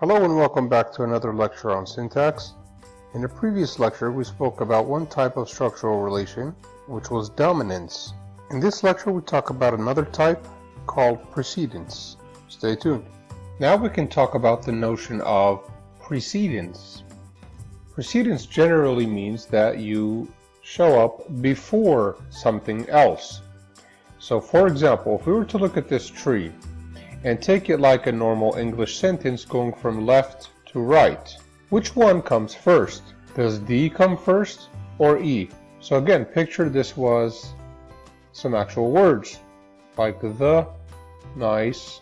Hello and welcome back to another lecture on syntax. In the previous lecture we spoke about one type of structural relation, which was dominance. In this lecture we talk about another type called precedence. Stay tuned. Now we can talk about the notion of precedence. Precedence generally means that you show up before something else. So for example, if we were to look at this tree and take it like a normal English sentence going from left to right, which one comes first? Does D come first or E? So again, picture this was some actual words like the, nice,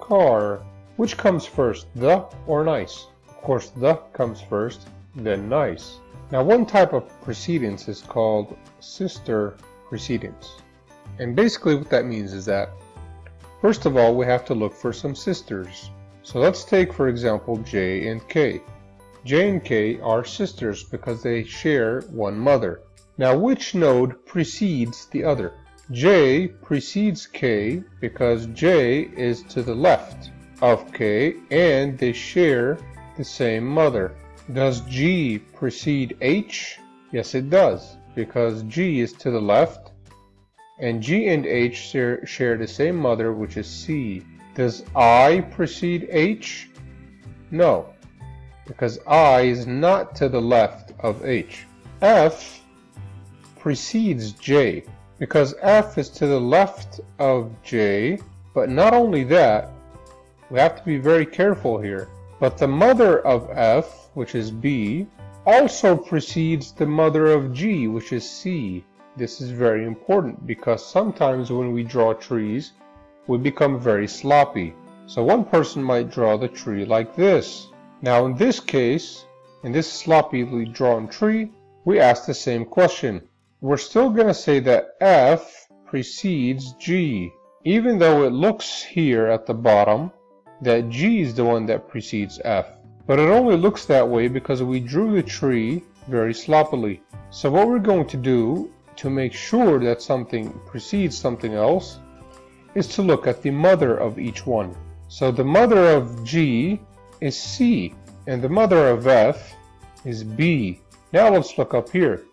car. Which comes first, the or nice? Of course, the comes first, then nice. Now one type of precedence is called sister precedence. And basically what that means is that first of all we have to look for some sisters. So let's take for example J and K. J and K are sisters because they share one mother. Now which node precedes the other? J precedes K because J is to the left of K and they share the same mother. Does G precede H? Yes, it does, because G is to the left, and G and H share, the same mother, which is C. Does I precede H? No, because I is not to the left of H. F precedes J, because F is to the left of J, but not only that, we have to be very careful here. But the mother of F, which is B, also precedes the mother of G, which is C. This is very important because sometimes when we draw trees, we become very sloppy. So one person might draw the tree like this. Now in this case, in this sloppily drawn tree, we ask the same question. We're still going to say that F precedes G, even though it looks here at the bottom that G is the one that precedes F. But it only looks that way because we drew the tree very sloppily. So what we're going to do to make sure that something precedes something else is to look at the mother of each one. So the mother of G is C and the mother of F is B. Now let's look up here.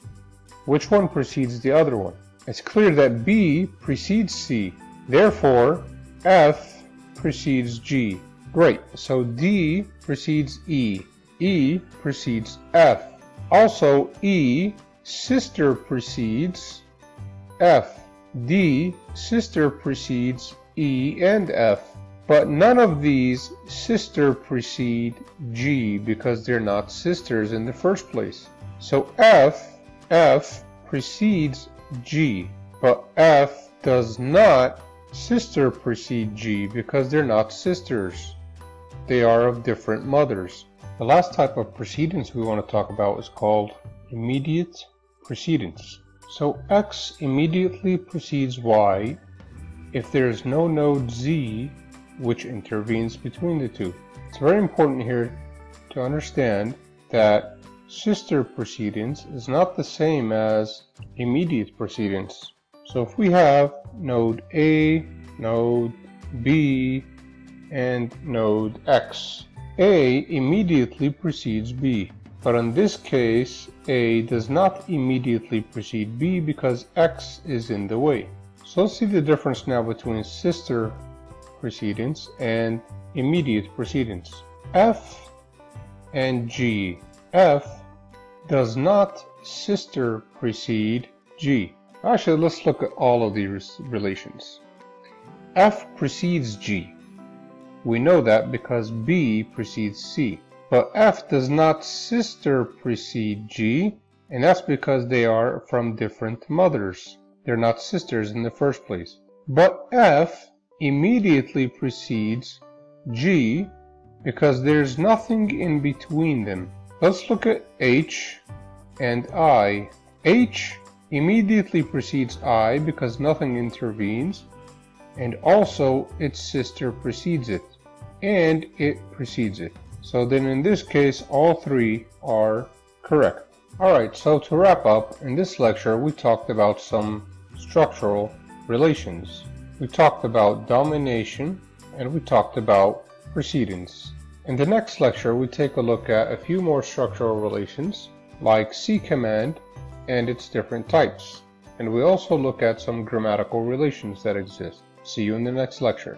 Which one precedes the other one? It's clear that B precedes C. Therefore, F precedes G. Great, so D precedes E. E precedes F. Also, E, sister precedes F. D, sister precedes E and F. But none of these sister precede G because they're not sisters in the first place. So F, F precedes G, but F does not sister precede G because they're not sisters. They are of different mothers. The last type of precedence we want to talk about is called immediate precedence. So X immediately precedes Y if there is no node Z which intervenes between the two. It's very important here to understand that sister precedence is not the same as immediate precedence. So if we have node A, node B, and node X, A immediately precedes B. But in this case, A does not immediately precede B because X is in the way. So let's see the difference now between sister precedence and immediate precedence. F and G. F does not sister precede G. Actually, let's look at all of these relations. F precedes G. We know that because B precedes C. But F does not sister precede G, and that's because they are from different mothers. They're not sisters in the first place. But F immediately precedes G because there's nothing in between them. Let's look at H and I. H immediately precedes I because nothing intervenes, and also its sister precedes it, and it precedes it. So then in this case, all three are correct. Alright, so to wrap up, in this lecture we talked about some structural relations. We talked about domination, and we talked about precedence. In the next lecture, we take a look at a few more structural relations, like C command and its different types. And we also look at some grammatical relations that exist. See you in the next lecture.